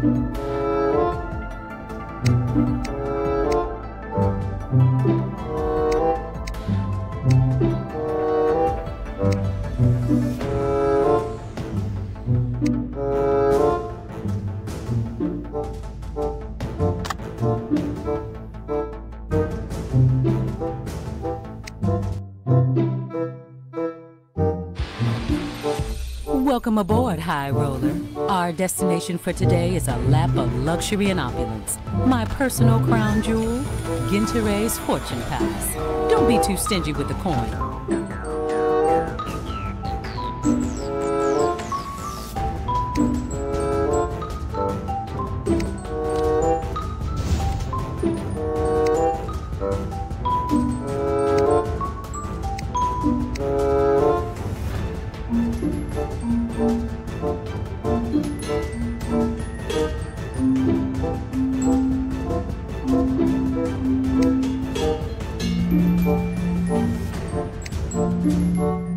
Welcome aboard, High Roller. Our destination for today is a lap of luxury and opulence. My personal crown jewel, Gintere's Fortune Palace. Don't be too stingy with the coin. Música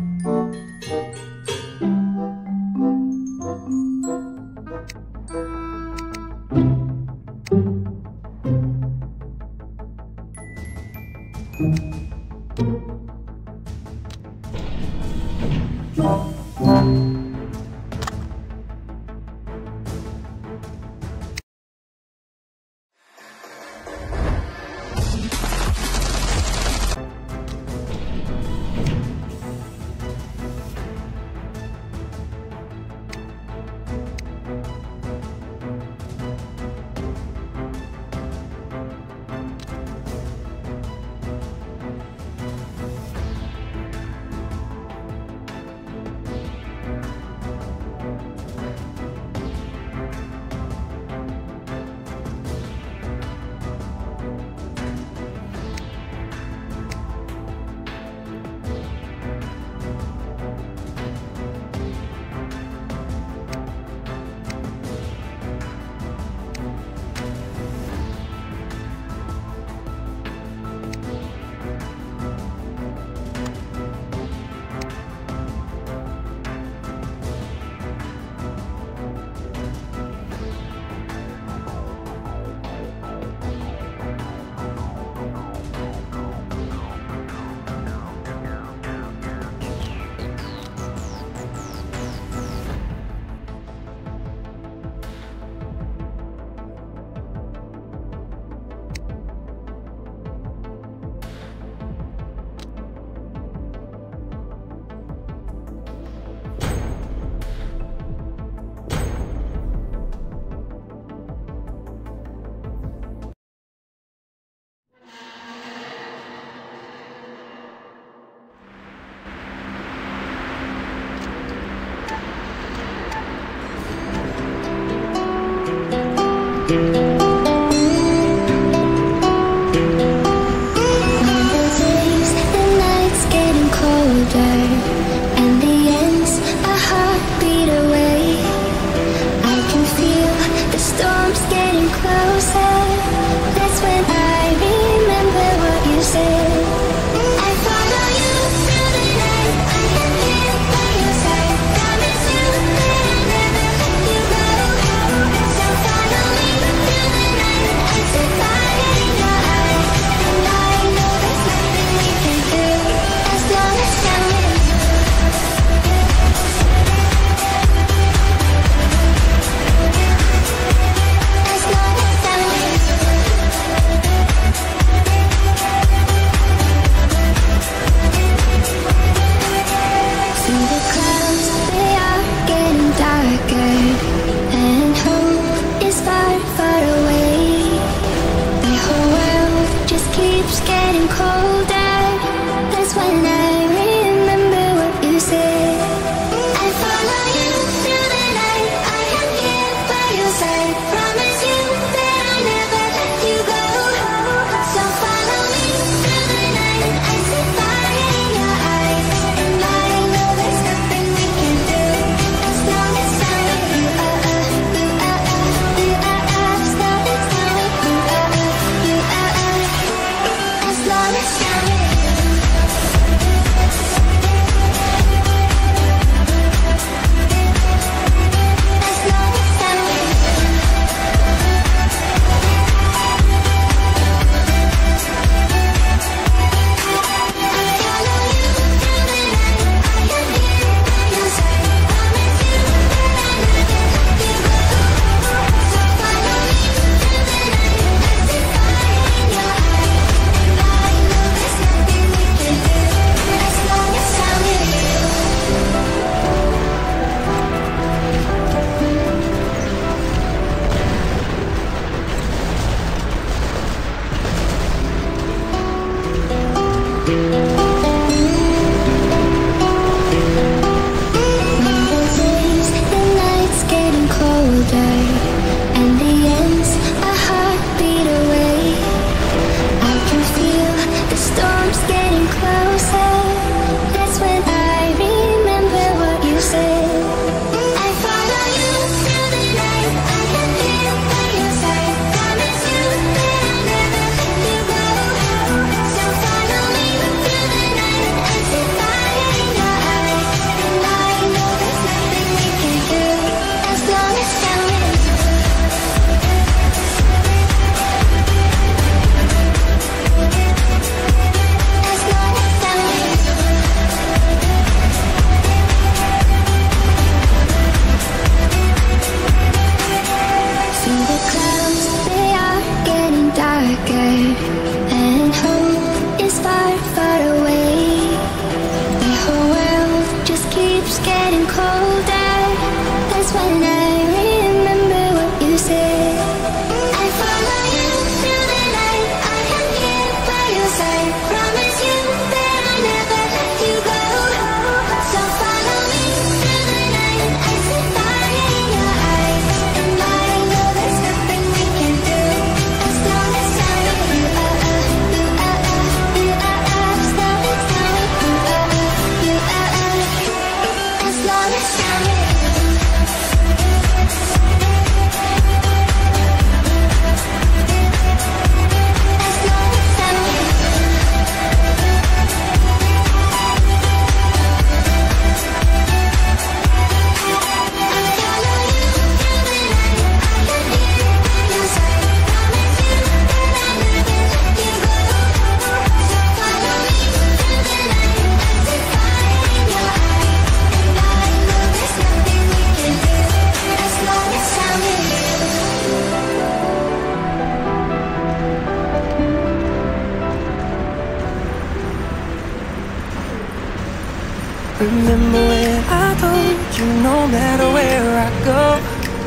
go.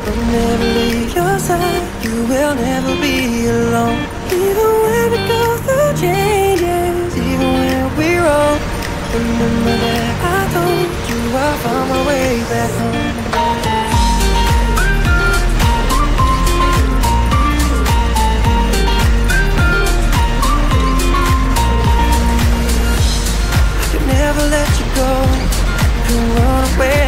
I'll never leave your side. You will never be alone. Even when we go through changes. Even when we're roll Remember that I told you I found my way back home. Never let you go. Couldn't run away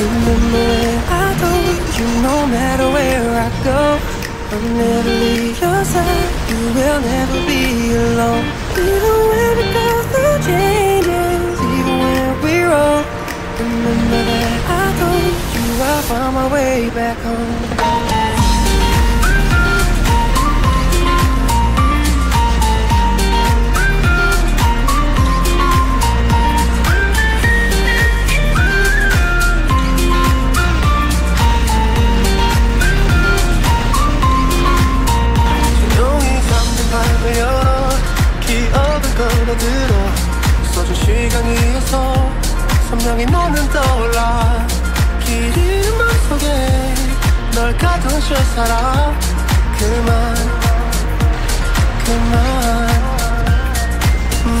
Remember I told you no matter where I go. I'll never leave your side. You will never be alone. Even when changes Even when we roll Remember that I told you I found my way back home 끌어들어 써준 시간 위에서 선명히 너는 떠올라. 길 잃은 맘속에 널 가둔 실사라 그만 그만.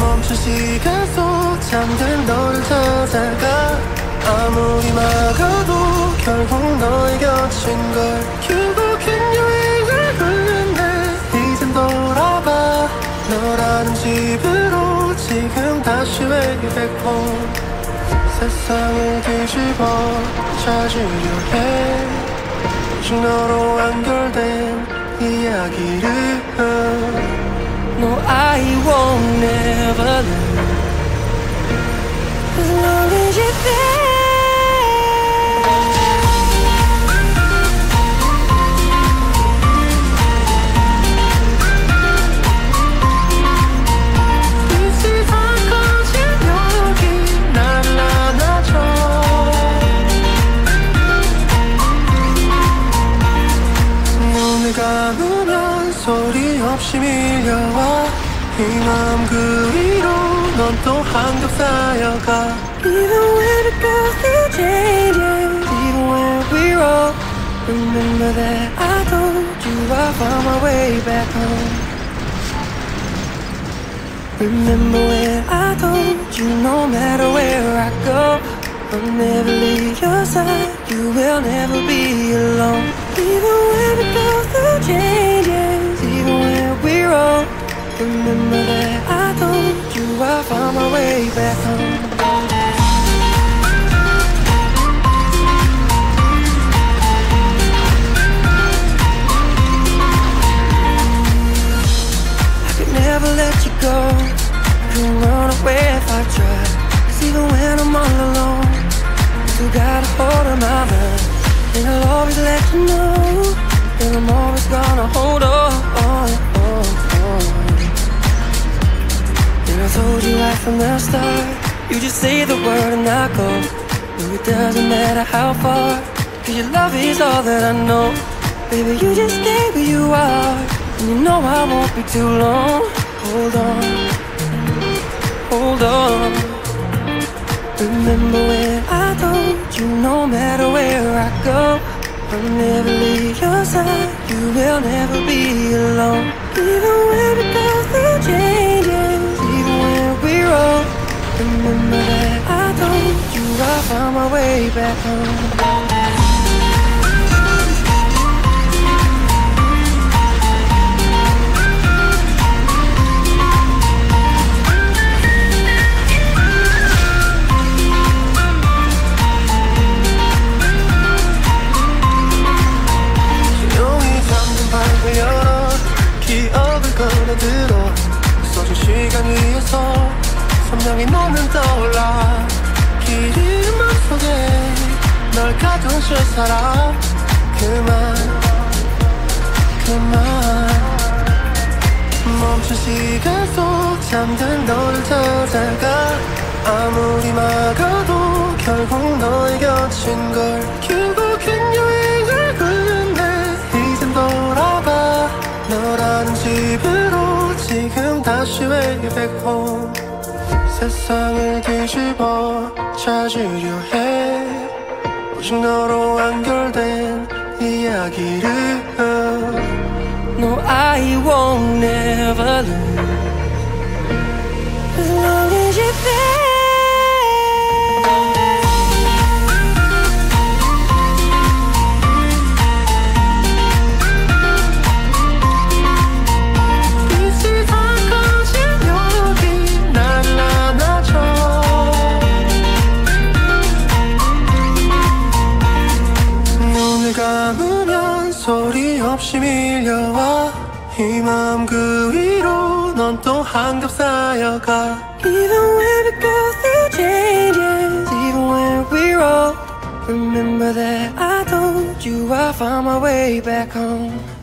멈춘 시간 속 잠든 너를 찾아가. 아무리 막아도 결국 너의 곁인 걸 너라는 집으로 지금 다시 home 세상을 뒤집어 찾으려 해 오직 너로 완결된 이야기를 No, I won't never leave As long as you're there 소리 없이 밀려와 이 마음 그리로 넌 또 한겹 쌓여가 Even when it goes through changes Even when we roll Remember that I told you I found my way back home Remember when I told you no matter where I go I'll never leave your side You will never be alone Even when it goes through changes Even Remember that I told you I found my way back home I could never let you go Couldn't run away if I tried Cause even when I'm all alone You got a hold of my mind. And I'll always let you know. And I'm always gonna hold on. Told you right from the start. You just say the word and I go. No, it doesn't matter how far. Cause your love is all that I know. Baby, you just stay where you are. And you know I won't be too long. Hold on. Hold on. Remember when I told you no matter where I go, I'll never leave your side. You will never be alone. Even when we go through changes, when. Remember that I told you I found my way back home. 멈춘 시간 속 잠든 너를 찾아가. 아무리 막아도 결국 너의 곁인 걸 결국엔 여행을 끝내. 이젠 돌아가. 너라는 집으로 지금 다시 way back home 세상을 뒤집어 찾으려 해. 오직 너로 완결된 이야기를 I won't never lose. your car. Even when we go through changes, even when we're old, remember that I told you I found my way back home.